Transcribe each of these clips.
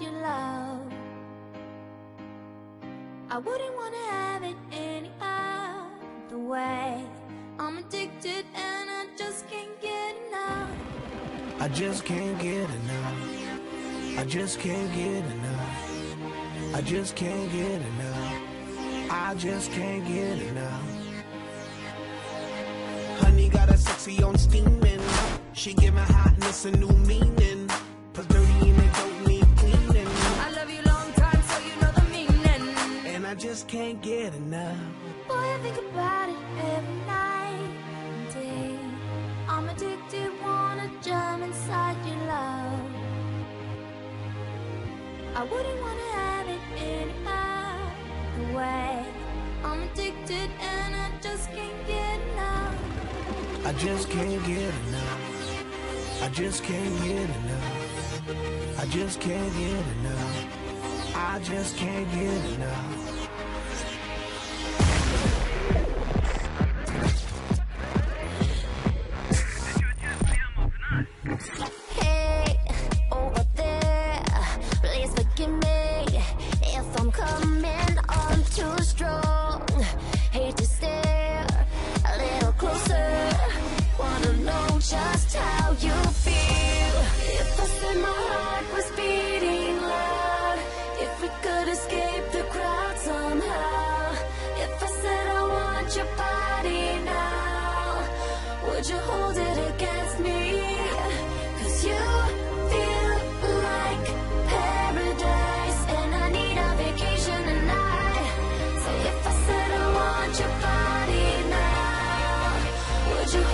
your love. I wouldn't wanna have it any other way. I'm addicted and I just can't get enough. I just can't get enough. I just can't get enough. I just can't get enough. I just can't get enough. Honey got a sexy on steaming. She give my hotness a new just can't get enough. Boy, I think about it every night and day. I'm addicted, wanna jump inside your love. I wouldn't wanna have it any other way. I'm addicted and I just can't get enough. I just can't get enough. I just can't get enough. I just can't get enough. I just can't get enough.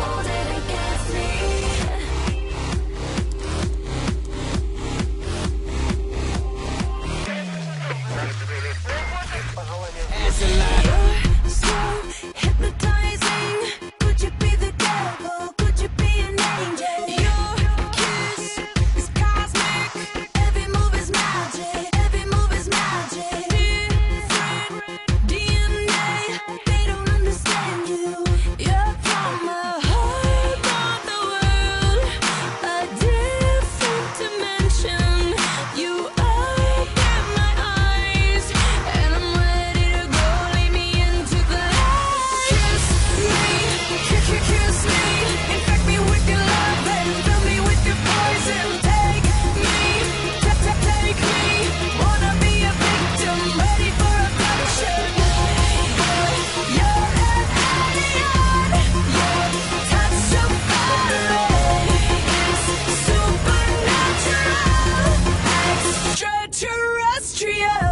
If Yeah.